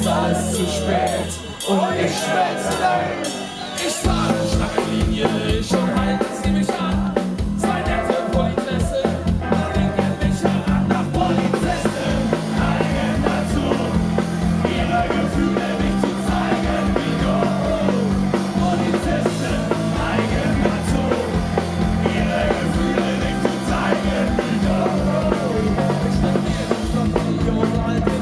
ist alles zu spät und ich schwätze dein. Ich fahre eine starke Linie, ich umhalte sie mich an. Zwei nette Polizisten, bringen mich heran nach Polizisten. Neigen dazu, ihre Gefühle nicht zu zeigen, wie du. Polizisten neigen dazu, ihre Gefühle nicht zu zeigen, wie du. Ich bin hier, ich bin hier,